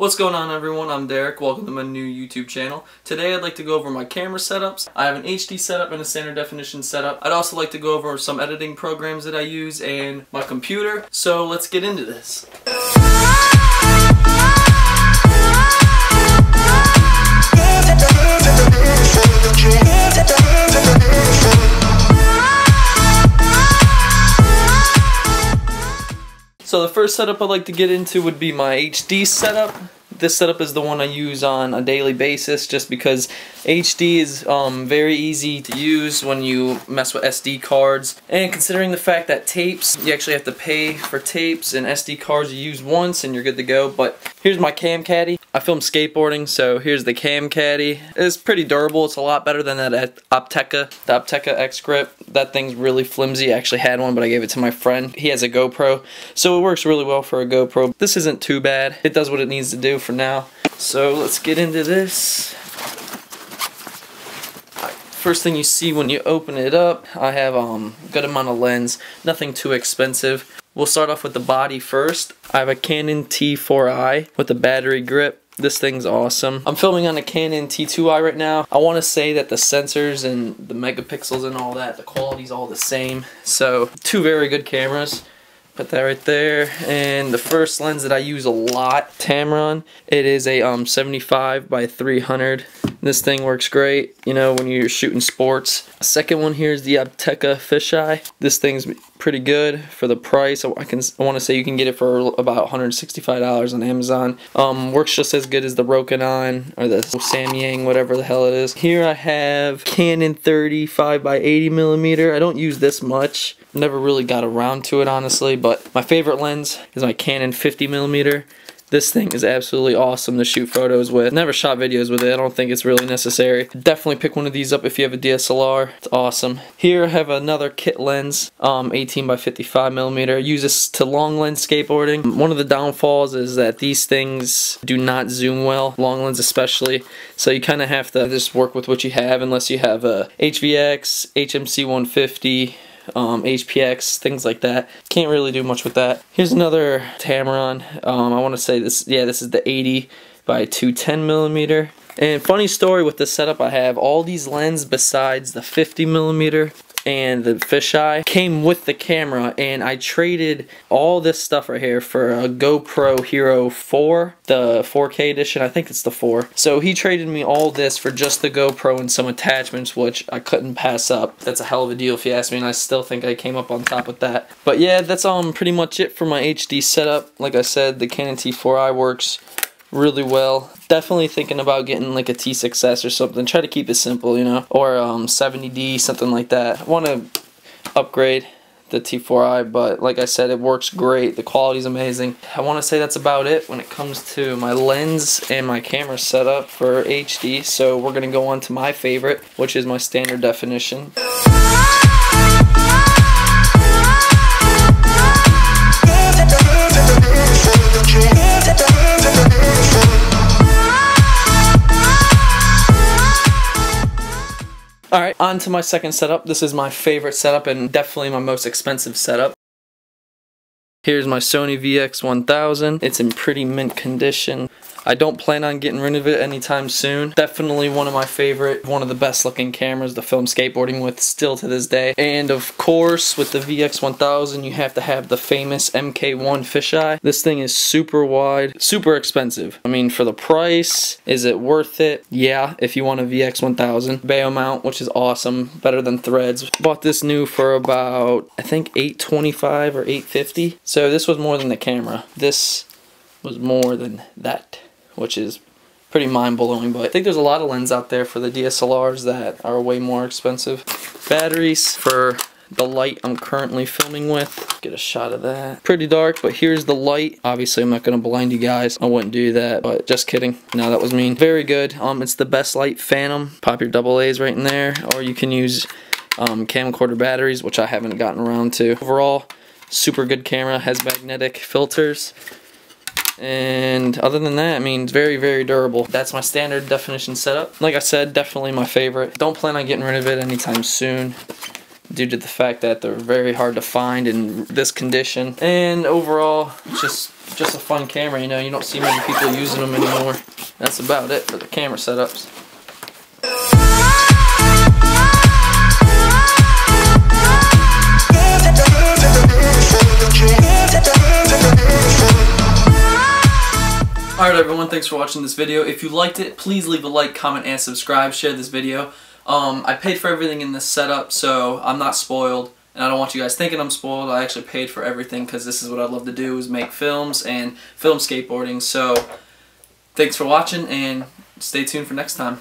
What's going on everyone? I'm Derek. Welcome to my new YouTube channel. Today I'd like to go over my camera setups. I have an HD setup and a standard definition setup. I'd also like to go over some editing programs that I use and my computer. So let's get into this. So the first setup I'd like to get into would be my HD setup. This setup is the one I use on a daily basis just because HD is um, very easy to use when you mess with SD cards. And considering the fact that tapes, you actually have to pay for tapes and SD cards you use once and you're good to go. But here's my Cam Caddy. I film skateboarding, so here's the Cam Caddy. It's pretty durable. It's a lot better than that Opteka, the Opteka X Grip. That thing's really flimsy. I actually had one, but I gave it to my friend. He has a GoPro, so it works really well for a GoPro. This isn't too bad. It does what it needs to do for now. So let's get into this. First thing you see when you open it up, I have um good amount of lens, nothing too expensive. We'll start off with the body first. I have a Canon T4i with a battery grip. This thing's awesome. I'm filming on a Canon T2i right now. I want to say that the sensors and the megapixels and all that, the quality's all the same. So, two very good cameras. Put that right there. And the first lens that I use a lot, Tamron. It is a um, 75 by 300. This thing works great, you know, when you're shooting sports. Second one here is the Opteka fisheye. This thing's pretty good for the price. I can I want to say you can get it for about $165 on Amazon. Um, works just as good as the Rokinon or the Samyang, whatever the hell it is. Here I have Canon 35 by 80 millimeter. I don't use this much. Never really got around to it honestly, but my favorite lens is my Canon 50 millimeter. This thing is absolutely awesome to shoot photos with. Never shot videos with it. I don't think it's really necessary. Definitely pick one of these up if you have a DSLR. It's awesome. Here I have another kit lens, um, 18 by 55 millimeter. Use this to long lens skateboarding. One of the downfalls is that these things do not zoom well, long lens especially. So you kind of have to just work with what you have unless you have a HVX, HMC 150, um, HPX, things like that. Can't really do much with that. Here's another Tamron. Um, I want to say this, yeah, this is the 80 by 210 millimeter. And funny story with the setup I have, all these lenses besides the 50 millimeter and the fisheye came with the camera and I traded all this stuff right here for a GoPro Hero 4 the 4K edition. I think it's the 4 so he traded me all this for just the GoPro and some attachments which I couldn't pass up. That's a hell of a deal if you ask me and I still think I came up on top with that. But yeah that's um pretty much it for my HD setup. Like I said the Canon T4i works really well. Definitely thinking about getting like a T6S or something. Try to keep it simple, you know, or um, 70D, something like that. I want to upgrade the T4i, but like I said, it works great. The quality is amazing. I want to say that's about it when it comes to my lens and my camera setup for HD. So we're going to go on to my favorite, which is my standard definition. Alright, on to my second setup. This is my favorite setup and definitely my most expensive setup. Here's my Sony VX1000. It's in pretty mint condition. I don't plan on getting rid of it anytime soon. Definitely one of my favorite, one of the best looking cameras to film skateboarding with still to this day. And of course, with the VX1000, you have to have the famous MK1 fisheye. This thing is super wide, super expensive. I mean, for the price, is it worth it? Yeah, if you want a VX1000. Bayo mount, which is awesome, better than threads. Bought this new for about, I think 825 or 850. So this was more than the camera. This was more than that which is pretty mind-blowing but I think there's a lot of lenses out there for the DSLRs that are way more expensive. Batteries for the light I'm currently filming with. Get a shot of that. Pretty dark but here's the light. Obviously I'm not gonna blind you guys. I wouldn't do that but just kidding. No that was mean. Very good. Um it's the best light phantom. Pop your double A's right in there or you can use um, camcorder batteries which I haven't gotten around to. Overall super good camera has magnetic filters and other than that, I mean, it's very, very durable. That's my standard definition setup. Like I said, definitely my favorite. Don't plan on getting rid of it anytime soon. due to the fact that they're very hard to find in this condition. And overall, just just a fun camera, you know, you don't see many people using them anymore. That's about it for the camera setups. Alright everyone, thanks for watching this video. If you liked it, please leave a like, comment, and subscribe. Share this video. Um, I paid for everything in this setup, so I'm not spoiled. And I don't want you guys thinking I'm spoiled. I actually paid for everything because this is what I love to do is make films and film skateboarding. So thanks for watching and stay tuned for next time.